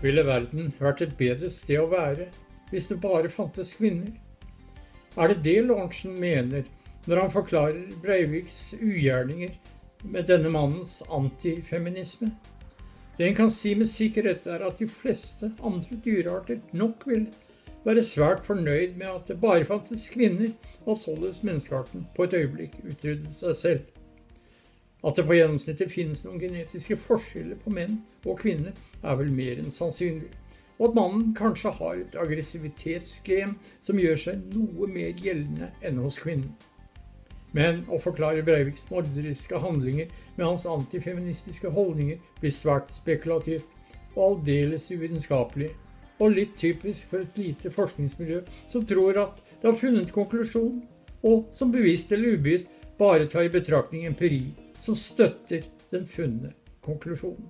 Ville verden vært et bedre sted å være hvis det bare fantes kvinner? Er det det Lorentzen mener når han forklarer Breiviks ugjerninger med denne mannens antifeminisme? Det en kan si med sikkerhet, er at de fleste andre dyrearter nok vil være svært fornøyd med at det bare fantes kvinner, og således menneskearten på et øyeblikk utryddet seg selv. At det på gjennomsnittet finnes noen genetiske forskjeller på menn og kvinner, er vel mer enn sannsynlig. Og at mannen kanskje har et aggressivitetsgen som gjør seg noe mer gjeldende enn hos kvinnen. Men å forklare Breiviks morderiske handlinger med hans antifeministiske holdninger blir svært spekulativt og aldeles uvitenskapelig, og litt typisk for et lite forskningsmiljø som tror at det har funnet konklusjon, og som bevisst eller ubevisst bare tar i betraktning empiri som støtter den funne konklusjonen.